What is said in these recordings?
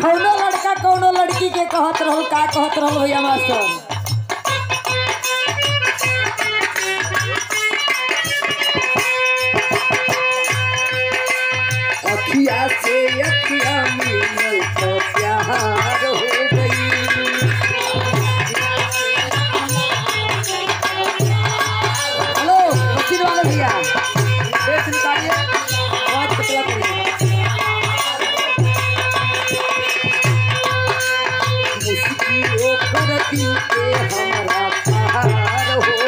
कौनो लड़का कौनो लड़की के कहत रहो का कहत रहो भैया मास्टर हमारा पहाड़ हो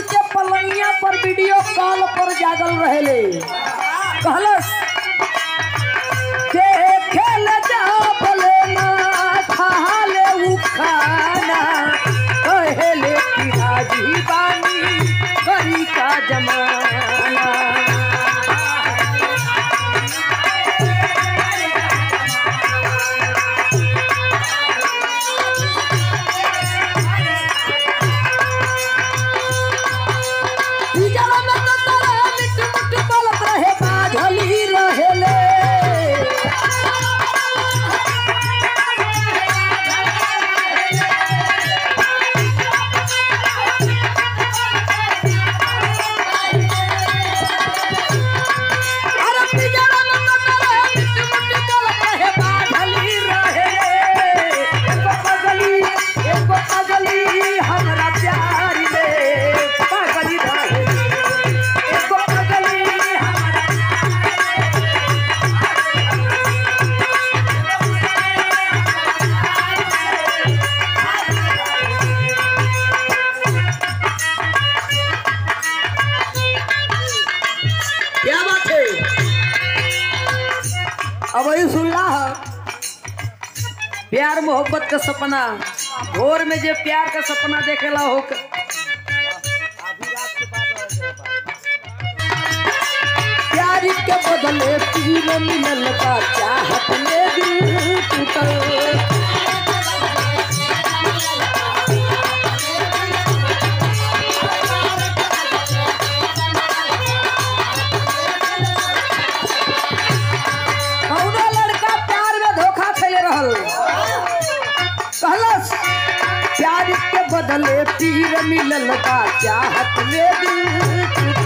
के पलंगिया पर वीडियो कॉल पर जागल रहे कहलस अब सुन ला। प्यार मोहब्बत का सपना, भोर में जो प्यार का सपना देखे ला हो के बदले पीर मिलल का चाहत में दिल टूटल। गले तीर मिलल का चाहत रे दिल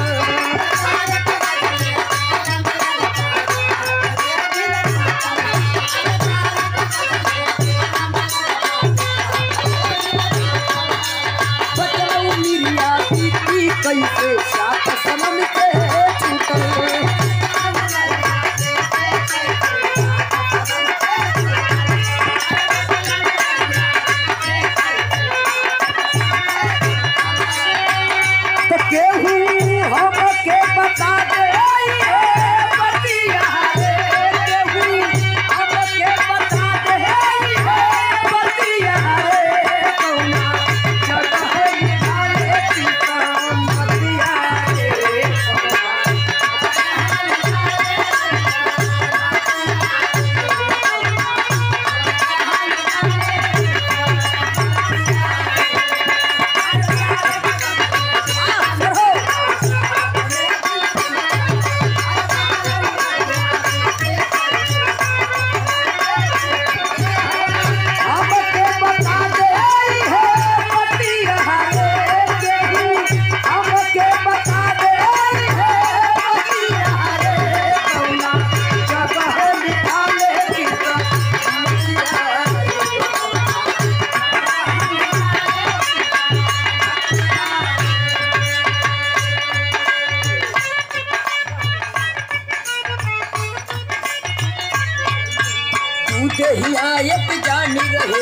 कहिया एक जानी रहे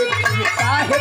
काहे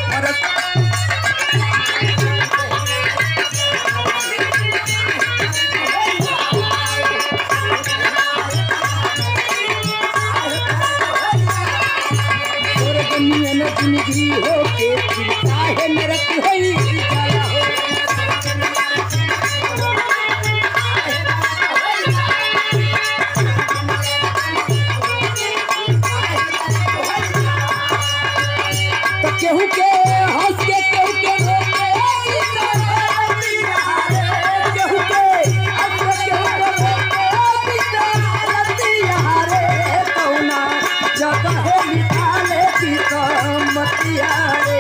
ಯಾರೇ